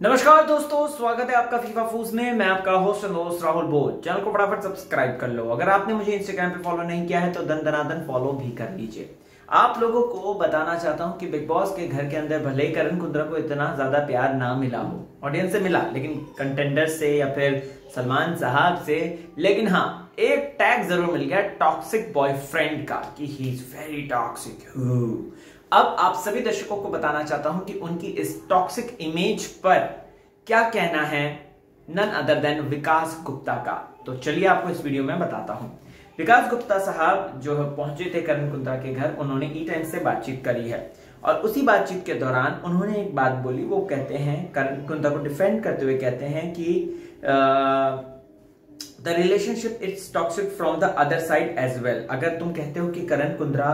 नमस्कार दोस्तों, स्वागत है आपका फीफा फूस में। मैं आपका होस्ट दोस्त राहुल बोध चैनल को फटाफट सब्सक्राइब कर लो। अगर आपने मुझे इंस्टाग्राम पे फॉलो नहीं किया है तो दन दनादन फॉलो भी कर लीजिए। आप लोगों को बताना चाहता हूँ कि बिग बॉस के घर के अंदर भले ही करण कुंद्रा को इतना ज़्यादा प्यार ना मिला हो ऑडियंस से मिला, लेकिन कंटेंडर से या फिर सलमान साहब से, लेकिन हाँ एक टैग ज़रूर मिल गया टॉक्सिक बॉयफ्रेंड का कि ही इज़ वेरी टॉक्सिक अब आप सभी दर्शकों को बताना चाहता हूँ कि उनकी इस टॉक्सिक इमेज पर क्या कहना है? None other than Vikas Gupta का। तो चलिए आपको इस वीडियो में बताता हूँ। विकास गुप्ता साहब जो पहुँचे थे करण कुंद्रा के घर, उन्होंने ई टाइम से बातचीत करी है। और उसी बातचीत के दौरान उन्होंने एक बात बोली, वो कहते हैं, करण कुंद्रा को डिफेंड करते हुए कहते हैं कि the relationship it's toxic from the other side as well अगर तुम कहते हो कि करण कुंद्रा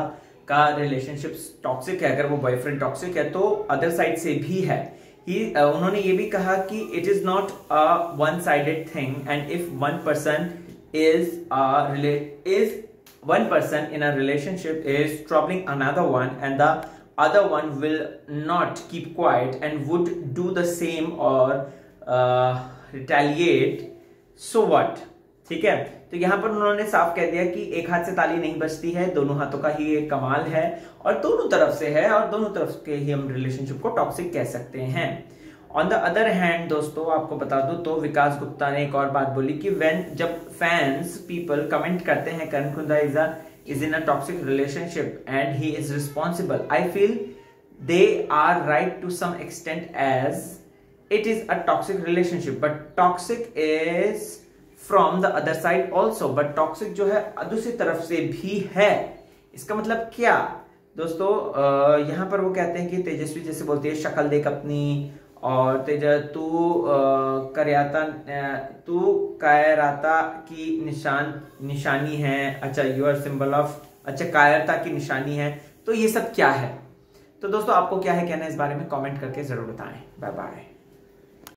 का रिलेशनशिप टॉक्सिक है अगर वो बॉयफ्रेंड टॉक्सिक है तो अदर साइड से भी है। ही uh, उन्होंने ये भी कहा कि it is not a one sided thing and if one person is is one person in a relationship is troubling another one and the other one will not keep quiet and would do the same or uh, so what? ठीक है? तो यहाँ पर उन्होंने साफ़ कह दिया कि एक हाथ से ताली नहीं बचती है, दोनों हाथों का ही एक कमाल है और दोनों तरफ़ से है और दोनों तरफ़ के ही हम रिलेशनशिप को टॉक्सिक कह सकते हैं। ऑन द अदर हैंड दोस्तों, आपको बता दो तो विकास गुप्ता ने एक और बात बोली कि वेन जब फैंस पीपल कमेंट करते हैं, Karan Kundra is is in a toxic relationship and he is responsible I feel they are right to some extent as it is a toxic relationship but toxic is from the other side also but toxic जो है दूसरी तरफ़ से भी है। इसका मतलब क्या? दोस्तों यहाँ पर वो कहते हैं कि तेजस्वी जैसे बोलती है, शक्ल देख अपनी, और तेज, तू करयाता तू कायराता की निशान, निशानी है। अच्छा यूर सिंबल ऑफ़ अच्छा कायरता की निशानी है। तो ये सब क्या है? तो दोस्तों, आपको क्या है कहना इस बारे में? कमेंट करके ज़रूर बताएँ। Bye bye